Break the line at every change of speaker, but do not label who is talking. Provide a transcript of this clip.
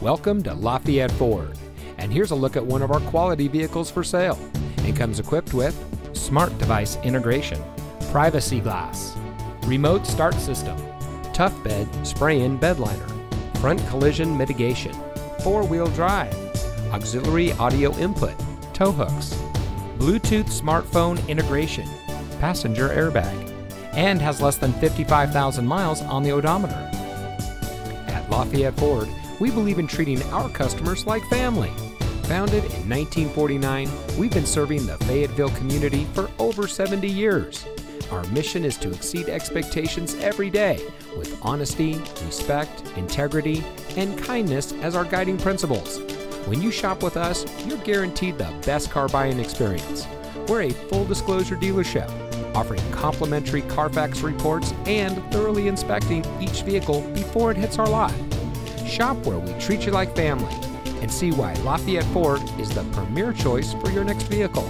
Welcome to Lafayette Ford. And here's a look at one of our quality vehicles for sale. It comes equipped with smart device integration, privacy glass, remote start system, tough bed spray-in bed liner, front collision mitigation, four-wheel drive, auxiliary audio input, tow hooks, Bluetooth smartphone integration, passenger airbag, and has less than 55,000 miles on the odometer. At Lafayette Ford, we believe in treating our customers like family. Founded in 1949, we've been serving the Fayetteville community for over 70 years. Our mission is to exceed expectations every day with honesty, respect, integrity, and kindness as our guiding principles. When you shop with us, you're guaranteed the best car buying experience. We're a full disclosure dealership, offering complimentary Carfax reports and thoroughly inspecting each vehicle before it hits our lot. Shop where we treat you like family and see why Lafayette Ford is the premier choice for your next vehicle.